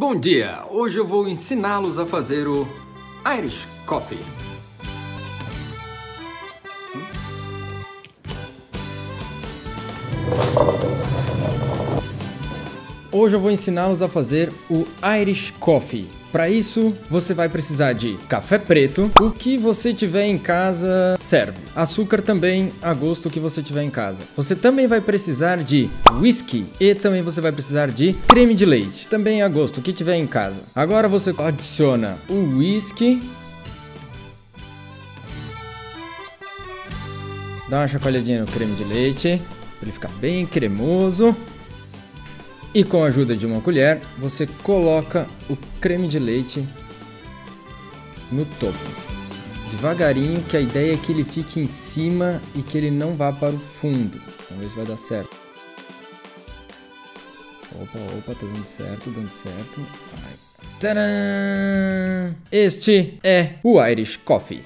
Bom dia! Hoje eu vou ensiná-los a fazer o Irish Coffee. Hoje eu vou ensiná-los a fazer o Irish Coffee. Para isso, você vai precisar de café preto, o que você tiver em casa serve. Açúcar também, a gosto que você tiver em casa. Você também vai precisar de whisky e também você vai precisar de creme de leite, também a gosto que tiver em casa. Agora você adiciona o whisky, dá uma chacoalhadinha no creme de leite para ele ficar bem cremoso. E com a ajuda de uma colher, você coloca o creme de leite no topo. Devagarinho, que a ideia é que ele fique em cima e que ele não vá para o fundo. Se vai dar certo. Opa, opa, tá dando certo, dando certo. Tcharam! Este é o Irish Coffee.